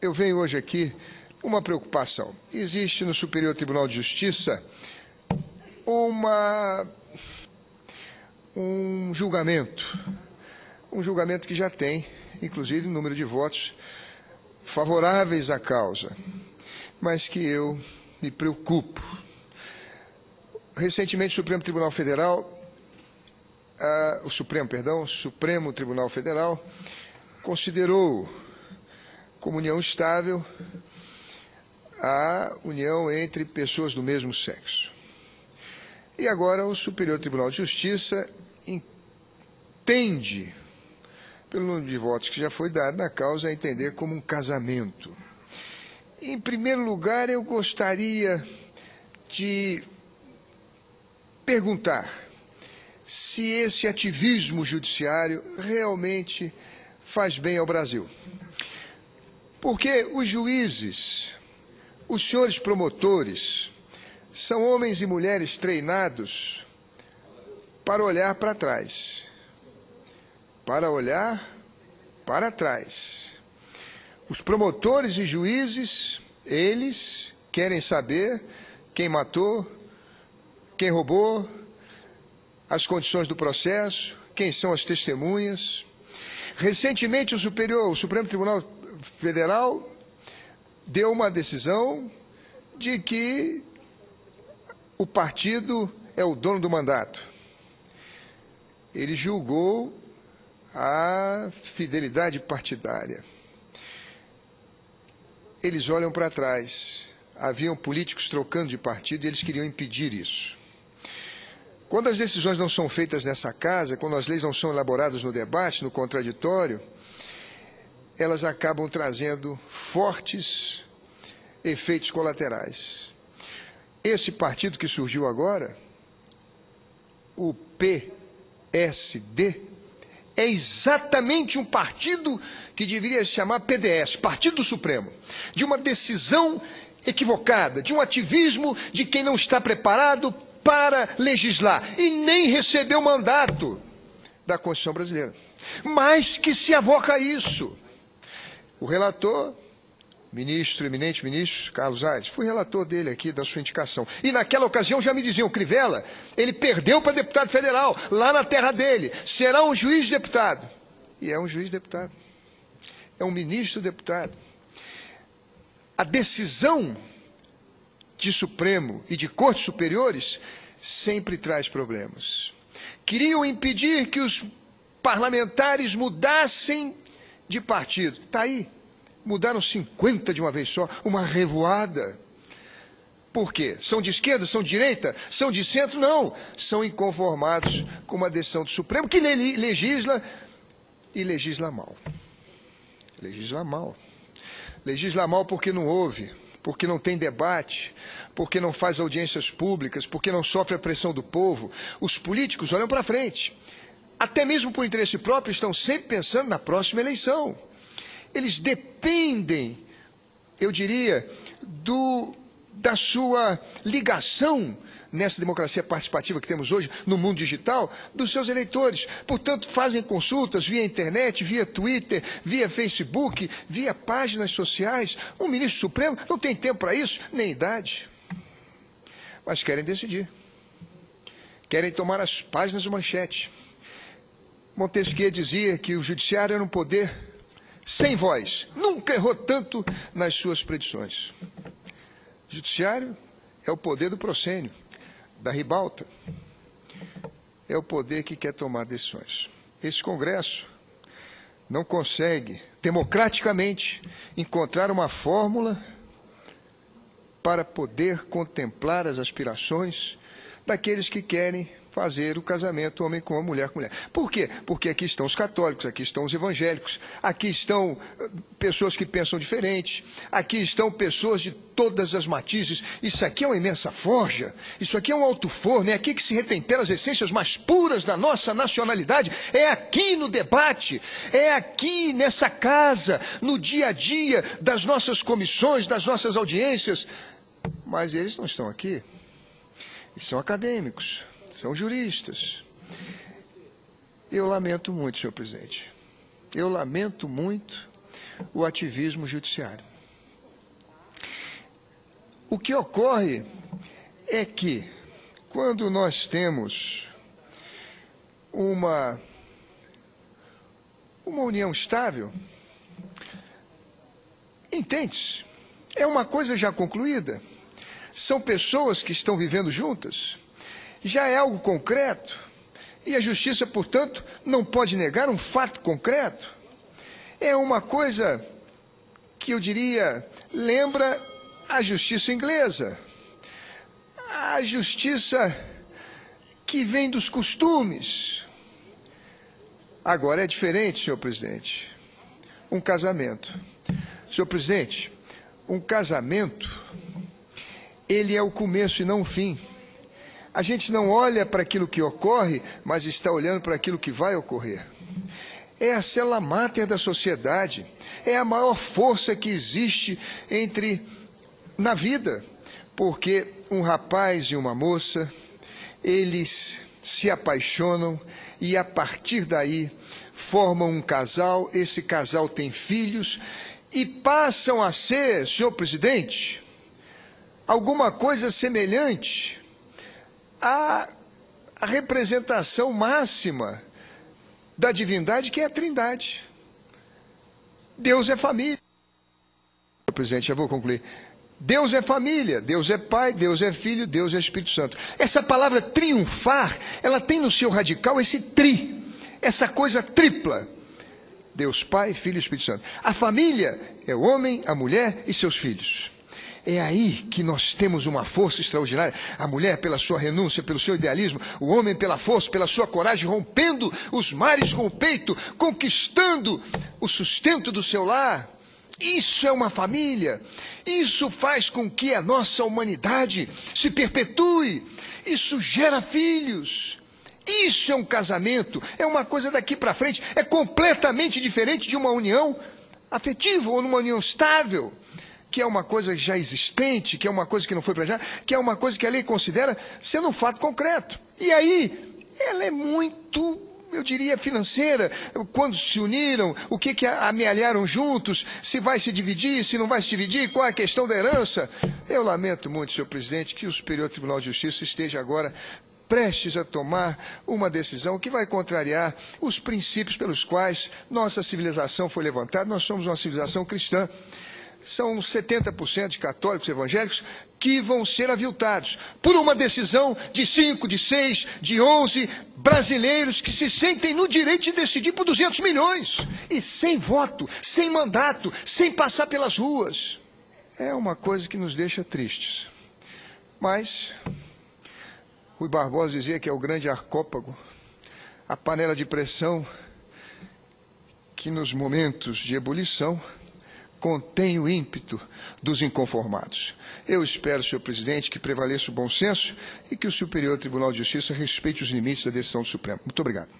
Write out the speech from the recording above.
eu venho hoje aqui uma preocupação. Existe no Superior Tribunal de Justiça uma, um julgamento, um julgamento que já tem, inclusive, número de votos favoráveis à causa, mas que eu me preocupo. Recentemente, o Supremo Tribunal Federal, uh, o Supremo, perdão, o Supremo Tribunal Federal considerou como união estável a união entre pessoas do mesmo sexo. E agora o Superior Tribunal de Justiça entende, pelo número de votos que já foi dado na causa, a entender como um casamento. Em primeiro lugar, eu gostaria de perguntar se esse ativismo judiciário realmente faz bem ao Brasil. Porque os juízes, os senhores promotores, são homens e mulheres treinados para olhar para trás. Para olhar para trás. Os promotores e juízes, eles querem saber quem matou, quem roubou, as condições do processo, quem são as testemunhas. Recentemente, o Superior, o Supremo Tribunal Federal deu uma decisão de que o partido é o dono do mandato. Ele julgou a fidelidade partidária. Eles olham para trás. Haviam políticos trocando de partido e eles queriam impedir isso. Quando as decisões não são feitas nessa casa, quando as leis não são elaboradas no debate, no contraditório, elas acabam trazendo fortes efeitos colaterais. Esse partido que surgiu agora, o PSD, é exatamente um partido que deveria se chamar PDS, Partido Supremo, de uma decisão equivocada, de um ativismo de quem não está preparado para legislar e nem recebeu mandato da Constituição brasileira, mas que se avoca isso. O relator, ministro, eminente ministro Carlos Aires, fui relator dele aqui, da sua indicação. E naquela ocasião já me diziam, Crivella, ele perdeu para deputado federal, lá na terra dele. Será um juiz deputado. E é um juiz deputado. É um ministro deputado. A decisão de Supremo e de Cortes Superiores sempre traz problemas. Queriam impedir que os parlamentares mudassem de partido. Está aí. Mudaram 50 de uma vez só, uma revoada. Por quê? São de esquerda, são de direita, são de centro? Não. São inconformados com uma decisão do Supremo que legisla e legisla mal. Legisla mal. Legisla mal porque não houve porque não tem debate, porque não faz audiências públicas, porque não sofre a pressão do povo. Os políticos olham para frente. Até mesmo por interesse próprio, estão sempre pensando na próxima eleição. Eles dependem, eu diria, do, da sua ligação nessa democracia participativa que temos hoje no mundo digital dos seus eleitores. Portanto, fazem consultas via internet, via Twitter, via Facebook, via páginas sociais. Um ministro supremo não tem tempo para isso, nem idade. Mas querem decidir. Querem tomar as páginas de manchete. Montesquieu dizia que o judiciário era um poder sem voz. Nunca errou tanto nas suas predições. O judiciário é o poder do proscênio da ribalta é o poder que quer tomar decisões. Esse Congresso não consegue, democraticamente, encontrar uma fórmula para poder contemplar as aspirações daqueles que querem fazer o casamento homem com a mulher com mulher. Por quê? Porque aqui estão os católicos, aqui estão os evangélicos, aqui estão eh, pessoas que pensam diferente, aqui estão pessoas de todas as matizes. Isso aqui é uma imensa forja, isso aqui é um alto forno, é aqui que se retempera as essências mais puras da nossa nacionalidade, é aqui no debate, é aqui nessa casa, no dia a dia das nossas comissões, das nossas audiências. Mas eles não estão aqui, eles são acadêmicos são juristas. Eu lamento muito, senhor presidente. Eu lamento muito, o ativismo judiciário. O que ocorre é que, quando nós temos uma, uma união estável, entende-se, é uma coisa já concluída. São pessoas que estão vivendo juntas, já é algo concreto, e a justiça, portanto, não pode negar um fato concreto. É uma coisa que eu diria lembra a justiça inglesa. A justiça que vem dos costumes. Agora é diferente, senhor presidente. Um casamento. Senhor presidente, um casamento, ele é o começo e não o fim. A gente não olha para aquilo que ocorre, mas está olhando para aquilo que vai ocorrer. É a célula máter da sociedade, é a maior força que existe entre na vida, porque um rapaz e uma moça, eles se apaixonam e a partir daí formam um casal, esse casal tem filhos e passam a ser, senhor presidente, alguma coisa semelhante à, à representação máxima da divindade, que é a Trindade. Deus é família. Presidente, já vou concluir. Deus é família, Deus é Pai, Deus é Filho, Deus é Espírito Santo. Essa palavra triunfar, ela tem no seu radical esse tri, essa coisa tripla. Deus Pai, Filho e Espírito Santo. A família é o homem, a mulher e seus filhos. É aí que nós temos uma força extraordinária. A mulher pela sua renúncia, pelo seu idealismo, o homem pela força, pela sua coragem, rompendo os mares com o peito, conquistando o sustento do seu lar. Isso é uma família. Isso faz com que a nossa humanidade se perpetue. Isso gera filhos. Isso é um casamento. É uma coisa daqui para frente. É completamente diferente de uma união afetiva ou numa união estável. Que é uma coisa já existente, que é uma coisa que não foi planejada, que é uma coisa que a lei considera sendo um fato concreto. E aí, ela é muito eu diria, financeira, quando se uniram, o que, que amealharam juntos, se vai se dividir, se não vai se dividir, qual é a questão da herança. Eu lamento muito, senhor presidente, que o Superior Tribunal de Justiça esteja agora prestes a tomar uma decisão que vai contrariar os princípios pelos quais nossa civilização foi levantada. Nós somos uma civilização cristã são 70% de católicos evangélicos que vão ser aviltados por uma decisão de 5, de 6, de 11 brasileiros que se sentem no direito de decidir por 200 milhões e sem voto, sem mandato, sem passar pelas ruas. É uma coisa que nos deixa tristes. Mas Rui Barbosa dizia que é o grande arcópago, a panela de pressão que nos momentos de ebulição contém o ímpeto dos inconformados. Eu espero, senhor presidente, que prevaleça o bom senso e que o Superior Tribunal de Justiça respeite os limites da decisão do Supremo. Muito obrigado.